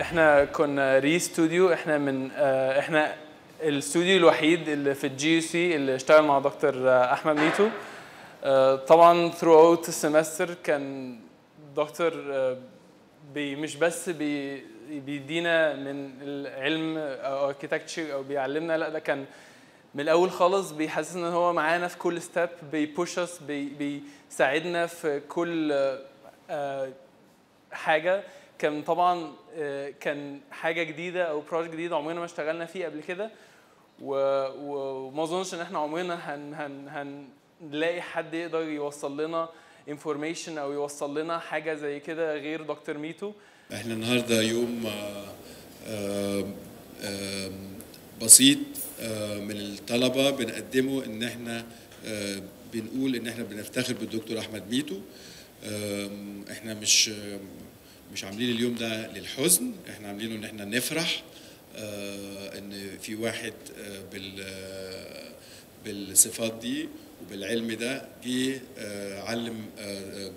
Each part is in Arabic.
إحنا كنا ري ستوديو إحنا من آه، إحنا الاستوديو الوحيد اللي في ال GUC اللي اشتغل مع دكتور آه، أحمد ميتو. آه، طبعا throughout ال semester كان دكتور بي مش بس بي بيدينا من العلم أو أو بيعلمنا لا ده كان من الأول خالص بيحسسنا إن هو معانا في كل step بي push us بي بيساعدنا في كل حاجة. كان طبعا آه، كان حاجة جديدة أو project جديد عمرنا ما اشتغلنا فيه قبل كده. وما أظنش إن إحنا عمرنا هن هن هنلاقي حد يقدر يوصل لنا information أو يوصل لنا حاجة زي كده غير دكتور ميتو. إحنا النهارده يوم آه، آه، بسيط من الطلبة بنقدمه إن إحنا بنقول إن إحنا بنفتخر بالدكتور أحمد ميتو. إحنا مش مش عاملين اليوم ده للحزن إحنا عاملينه ان إحنا نفرح آه، ان في واحد آه، بال آه، بالصفات دي وبالعلم ده جه علم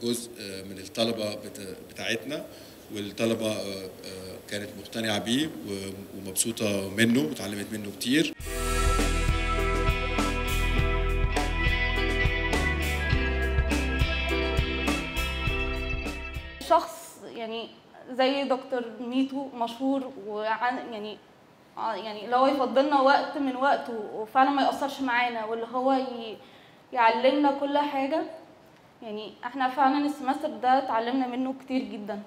جزء من الطلبة بتا- بتاعتنا والطلبة كانت مقتنعة بيه ومبسوطة منه وتعلمت منه كتير. يعني زي دكتور ميتو مشهور وعن يعني آه يعني اللي هو يفضلنا وقت من وقته وفعلا ما يأثرش معانا واللي هو يعلمنا كل حاجة. يعني إحنا فعلا السمستر ده اتعلمنا منه كتير جدا.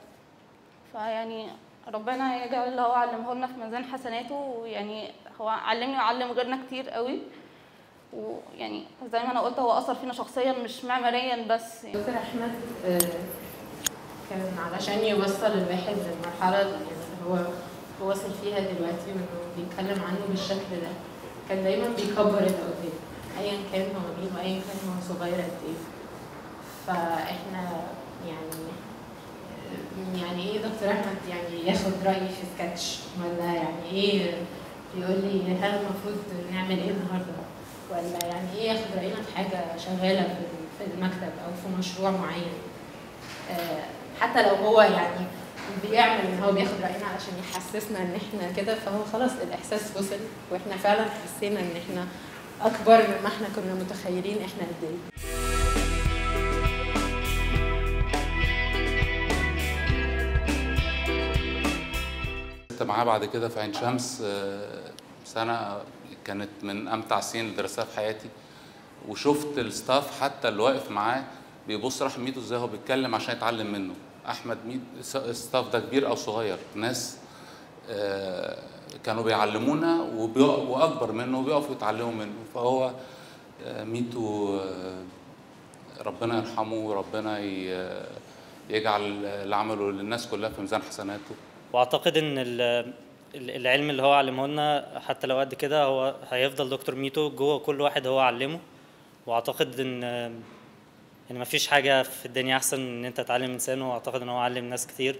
فيعني ربنا يجعل اللي هو علمه لنا في ميزان حسناته ويعني هو علمني وعلم غيرنا كتير قوي. ويعني زي ما أنا قلت هو أثر فينا شخصيا مش معماريا بس. يعني. دكتور أحمد آه، كان علشان يوصل الواحد للمرحلة اللي هو هو وصل فيها دلوقتي وإنه بيتكلم عنه بالشكل ده. كان دايما بيكبر اللي قدام ايا كان هو مين وايا كان هو صغير قد إيه. فإحنا يعني يعني إيه دكتور أحمد يعني ياخد رأيي في سكتش ولا يعني إيه يقول لي هل المفروض نعمل إيه النهارده؟ ولا يعني إيه ياخد رأينا في حاجة شغالة في المكتب أو في مشروع معين؟ آه، حتى لو هو يعني بيعمل ان هو بياخد رأينا علشان يحسسنا إن إحنا كده فهو خلاص الإحساس وصل وإحنا فعلا حسينا إن إحنا أكبر مما إحنا كنا متخيلين إحنا قد إيه. كنت معاه بعد كده في عين شمس آه، سنة كانت من أمتع السنين اللي درستها في حياتي وشفت ال staff حتى اللي واقف معاه بيبص راح ميتو إزاي هو بيتكلم عشان يتعلم منه. أحمد ميتو ال staff ده كبير أو صغير. ناس آه، كانوا بيعلمونا وأكبر منه وبيقفوا يتعلموا منه. فهو آه، ميتو آه، ربنا يرحمه وربنا يجعل اللي عمله للناس كلها في ميزان حسناته. وأعتقد إن ال- ال- العلم اللي هو علمه لنا حتى لو قد كده هو هيفضل دكتور ميتو جوه كل واحد هو علمه. وأعتقد إن ان مفيش حاجة في الدنيا أحسن من إن أنت تعلم إنسان وأعتقد إن هو علم ناس كتير.